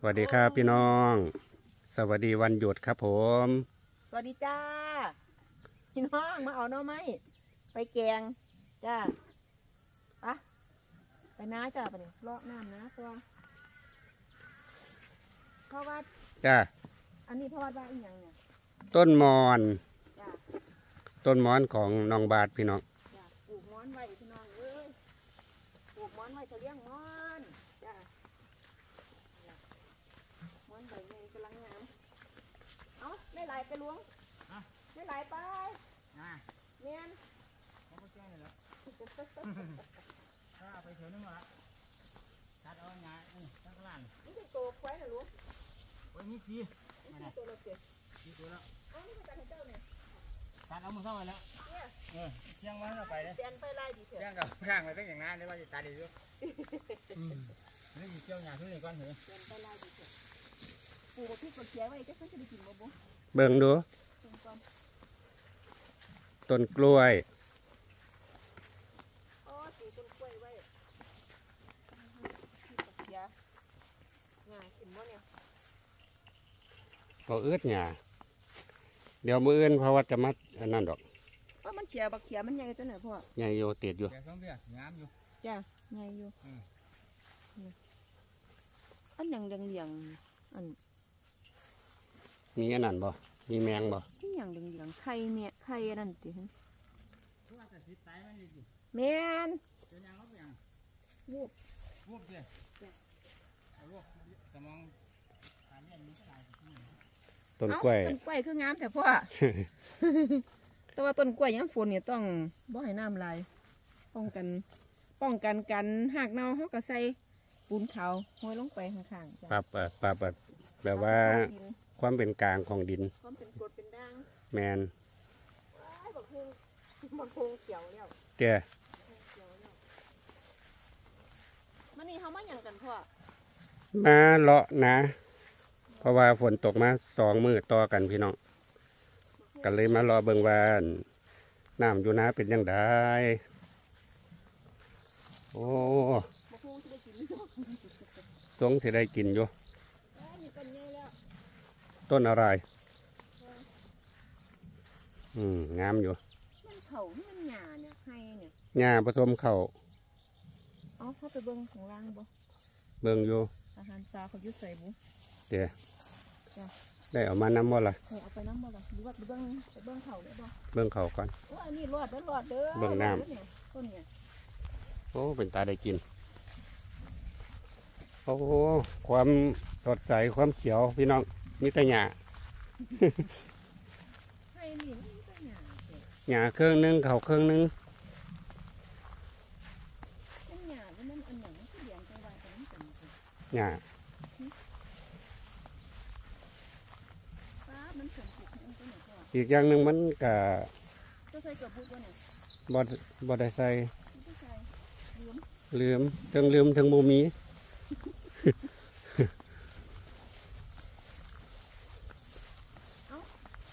สวัสดีครับพี่น้อง สวัสดีวันหยุดครับผม สวัสดีจ้า พี่น้องมาเอาหน่อไม้ไปแกงจ้าปะไปน้าจ้าไปนี่เลาะน้ำนะเพราะว่าเพราะว่าจ้าอันนี้เพราะว่าว่าอีหยังเนี่ยต้นมอน จ้าต้นมอนของน้องบาทพี่น้อง จ้าปลูกหมอนไว้พี่น้องเอ้ยปลูกหมอนไว้จะเลี้ยงหมอนจ้าหมอนใบใหญ่กำลังงามเอาได้หลายไปล้วงได้หลายไปอ่าเนียนเขาก็แจ้งเลยแล้วถ้าเอาไปเถอะนึงละตัดเอาไงอือตั้งล้านนี่คือตัวควายนะลูกโอ้ยนี่สีนี่คือตัวเราเจ็บสีตัวแล้วอ๋อนี่คือการให้เจ้าเนี่ยตัดเอามือเข้าไปแล้วเนี่ยเออเชียงวันเราไปเลยเตียนไปไล่ดีเถเชียอะงกับข้างไปตั้งอย่างนั้นเลยว่าจะตัดดีด้วยนี่อยู่เกี่ยวหยาทุเรียนก่อนเถอะเตียนไปไล่ดีเถอะปลูกพริกกระเทียมไว้จะเพิ่งจะได้กินบ่บุ เบิ่งดูปลูกก่อนต้นกล้วยอ๋อปลูกต้นกล้วยไว้พริกกระเทียมง่ายกินบ่เนี่ยพออืดหยาเดี๋ยวมืออื่นเพราะว่าจะมาอันนั้นดอกว่ามันเขียบักเขียมันใหญ่ตัวไหนพ่อใหญ่โยติดอยู่แกสองเบี้ยสีงามอยู่ จ้าใหญ่อยู่อืมเนี่ยอันยังเลียงๆอัน มีอันนั้นบ่มีแมงบ่นี่ยังเลียงๆไข่เมียไข่อันนั่นติฮะทุกวันจะสีตายมันอยู่ดิแม่นเจ้ายังรับยังวูบรวบสิเอารวบสมองตาเลี้ยงมันก็หลายสิต้นกล้วยเอ้าต้นกล้วยคืองามแต่พ่อ แต่ว่าต้นกล้วยยามฝนเนี่ยต้องบ่ให้น้ำไหลายป้องกัน ป้องกันกันหากเน่าเขาก็ใส่ปูนขาวห้อยลงไปข้างๆจ้ะปรับเอ่อปรับเอ่อแบบว่าดิน ความเป็นกลางของดิน ความเป็นกรดเป็นด่างแมนว้ายบักฮงบักฮงเขียวแล้วเจ้าเขียวแล้วมันนี่เขามาหยังกันพ่อมาเลาะนะ เพราะว่าฝนตกมาสองมือต่อกันพี่น้องก็เลยมารอเบิ่งว่าน้ำอยู่นาเป็นยังไงโอ้บักฮงที่ได้กินนี่เนาะสงสิได้กินอยู่ ว้ายนี่ต้นใหญ่แล้ว ต้นอะไร อืมงามอยู่มันเขาที่มันหญ้าเนี่ยให้เนี่ยหญ้าผสมเข้าวเอาเข้าไปเบิ่งข้างล่างบ่เบิ่งอยู่อาหารปลาเขาอยู่ใส่บุ เดี๋ยวจ้ะ ได้เอามานำบ่ล่ะเฮ้ยเอาไปน้ำบ่ล่ะหรือว่าไปเบิ่งไปเบิ่งเขาได้บ่เบิ่งเขาวก่อน โอ้อันนี้รอดเด้อรอดเด้อเบิ่งน้ำรอดเด้อเนี่ยต้นเนี่ยโอ้เป็นตาได้กิน โอ้ความสดใสความเขียวพี่น้อง มีแต่หญ้าให้นี่มันก็หญ้าเด้อหญ้าเครื่องหนึงเขาวเครื่องหนึงมันหญ้าแล้วมันอันหยังมันก็เลี้ยงจังว่าจังจังจังหญ้าป้ามันสมปลูกให้มันตัวเนี่ยพ่ออีกอย่างหนึ่งมันก็ก็ใส่เกือบบุกบ่เนี่ยบ่บ่ได้ใส่มันก็ใส่เหลือม ลืมทั้งลืมทั้งบ่มี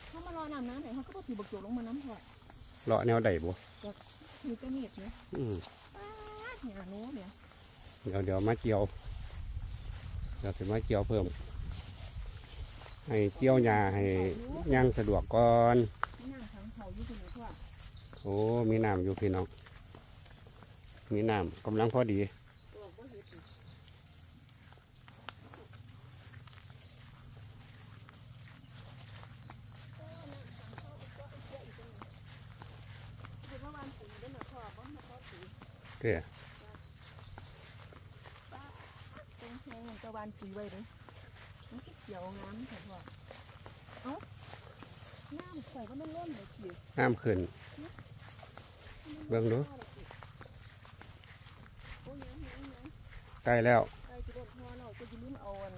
เขามารอน้ำน้ำไหนเขาก็บ่ถือบักโจกลงมาน้ำพ่อเลาะแนวใดบ่มีกระเนียดเนี่ยอืมป้าดหญ้าโน้เนี่ยเดี๋ยวเดี๋ยวมาเกี่ยวเดี๋ยวสิมาเกี่ยวเพิ่ม ให้เกี่ยวหญ้าให้ย่างสะดวกก่อนมีน้ำขังเขาอยู่ตัวเนี่ยพ่อโอ้มีน้ำอยู่พี่น้องมีน้ำกำลังพอดี ตัวบ่เฮ็ดนี่คือเมื่อวานปุ๋ยเด้อเนี่ยพ่อบ่มาพ่อปุ๋ย เด้อตรงแหงตะวันปุ๋ยไว้เลยมันก็เขียวงามแต่พ่อเอ้าน้ำข่อยก็ไม่ล้นเลยสิน้ำขึ้น เบิ่งดูโอ้ยยังยังยังใกล้แล้วใกล้จะโดนพ่อเราก็จะลืมเอาอัน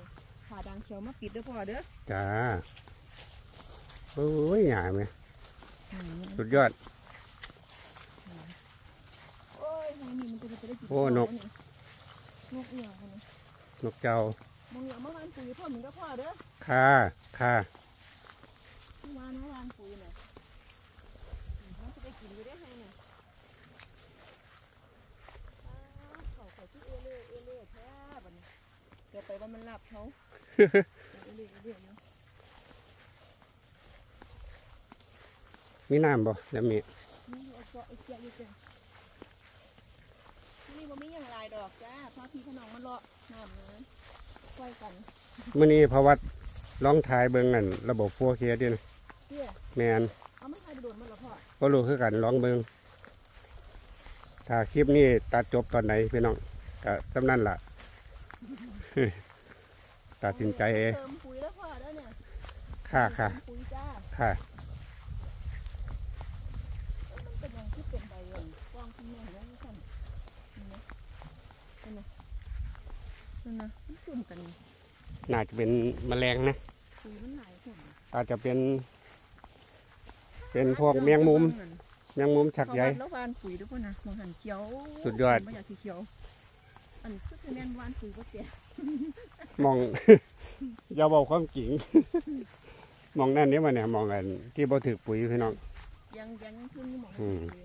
ผ่าดังเขียวมาปิดเด้อพ่อเด้อจ้าโอ้ยหยาไหมสุดยอด โอ้ยนี่มันจะได้กิน โอ้นก นกเอี่ยวคนนี้นกเจ้ามึงอย่ามาหวานปุ๋ยพ่อมึงก็พ่อเด้อค่าค่าเมื่อวานเมื่อวานปุ๋ยเนี่ยมันจะได้กินอยู่ได้ไงเนี่ยอ้าวเขาเขาที่เอเล่เอเล่แท้บัดนี้เกิดไปว่ามันหลับเขาเรื่อยๆเรื่อยๆเนาะมีน้ำบ่แล้วมีนี่เอาเกาะไอ้เกียอยู่จ้ะนี่บ่มีหยังหลาย ดอกจ้าพาพี่พี่น้องมาเลาะน้ำนะไว้กันมื้อนี้เพราะว่าลองถ่ายเบิ่งนั่นระบบ 4K ด้วยนะเตี้ยแม่นเอาไม่ใครไปโดนมันหรอพ่อบ่รู้คือกันลองเบิ่งถ้าคลิปนี้ตัดจบตอนไหนพี่น้องก็สำนั้นล่ะ ตัดสินใจเองเติมปุ๋ยแล้วพ่อแล้วเนี่ยค่ะค่ะเติมปุ๋ยจ้า ค่ะ มันเป็นอย่างที่เป็นใบเลยกองคุณแม่แล้วสั่นนี่นะนี่นะ นี่นะมันจุ่มกันน่าจะเป็นแมลงนะปุ๋ยมันหลายแค่ไหนอาจจะเป็น เป็นพวกแมงมุม แมงมุมฉักใยเขาวัดแล้ววานปุ๋ยด้วยพ่อนะมองหันเขียวสุดยอด ไม่อยากสีเขียว อันนี้คือแม่นวานปุ๋ยก็เสียมอง อย่าบอกความจริง มองนั่นนี่มาเนี่ยมองกัน ที่บ่ถือปุ๋ยพี่น้อง ยังยังขึ้นมองอืมปุ๋ย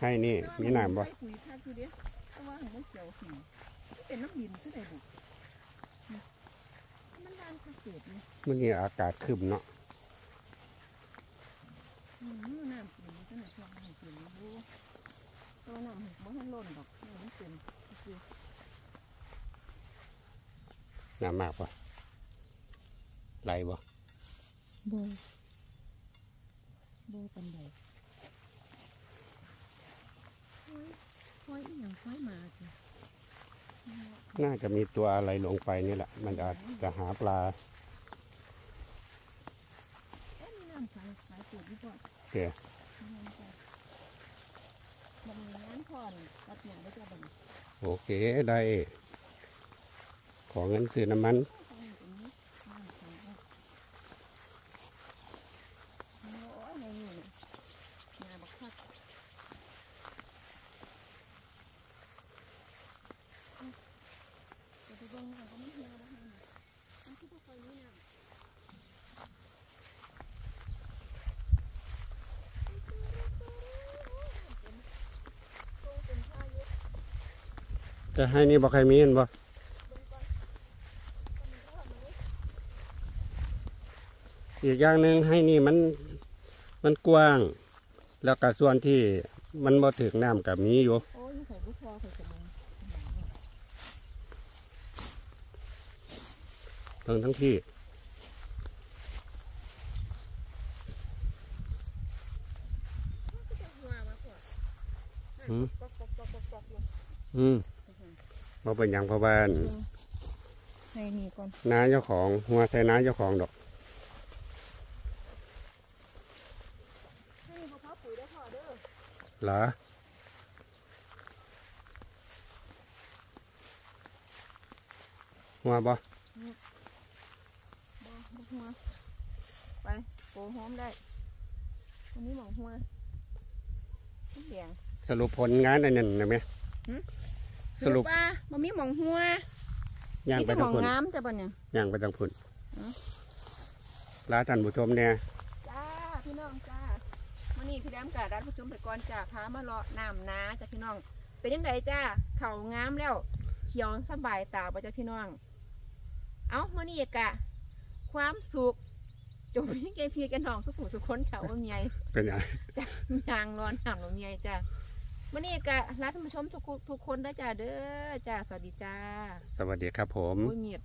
ให้นี่มีน้ำบ่ใส่ปุ๋ยคักอยู่เด้เพราะว่าหันมันเขียวหินเป็นน้ำดินที่ไหนบุก มันดานคาเกตนี่มันนี่อากาศครึมเนาะน้ำเปลี่ยนมันก็หน่อยช่วงน้ำเปลี่ยนดูตัวน้ำหกมันให้ล้นดอกน้ำเป็นน้ำมากปะไหลบ่โบโบปันใดห้อยห้อยอีหยังห้อยมาจ้ะน่าจะมีตัวอะไรลงไปนี่แหละ มันอาจจะหาปลา เอ้ยมีน้ำใสใสปวดดีกว่า เดี๋ยวมันมีน้ำผ่อนตัดหนาได้จ้ะบัดนโอเคได้ ของเงินซื้อน้ำมัน ตรงนี้ตรงนี้น้ำใสอะโอ้ยในนี่เนี่ยงาบักคักอะเดี๋ยวไปเบิ่งน้ำก็ไม่เหี่ยวแล้วนี่มันคือบ่ค่อยมีน้ำ จะให้นี่บ่ใครมีเห็นบ่อีกอย่างหนึ่งให้นี่มันมันกว้าง แล้วก็ส่วนที่มันบ่ถึงน้ำกับมีอยู่โอ้ยใส่บุพอใส่กระมังทั้งทั้งที่อืมอืม บ่เป็นอย่างเพราะว่าใส่นี่ก่อนน้าเจ้าของหัวใส่น้าเจ้าของดอกให้บุพอปุ๋ยได้พอเด้อเหรอหัวบ่บ่บ่หัวไปโกหอมได้อันนี้หมองหัวมันแดงสรุปผลงานอันนั้นนะไหมหืม สรุปว่ามันมีหมองหัวย่างมีไปแต่หมทางองพุ่นงามจ้ะบ่เนี่ยย่างไปทางพุ่นอ๋อลาท่านผู้ชมเนี่ยจ้าพี่น้องจ้ามื่อนี้พี่แดมกับร้านผู้ชมไปก่อนจ้าพามาเลาะน้ำนาจ้าพี่น้อง เป็นยังไงจ้าเขางามแล้วเขียวสบายตาบ่จ้าพี่น้อง เอ้ามื่อนี้กะ ความสุขจบพี่แกพี่แกันน้องสุขุสุขคนเขาว่าเมียเป็นอย่างจ้ายางร้อนน้ำหลวงเมียจ้า มื่อนี้กะร้านท่านผู้ชมทุกคนทุกคนได้อจ้าเด้อจ้าสวัสดีจ้า สวัสดีครับผมโอ้ยเมียด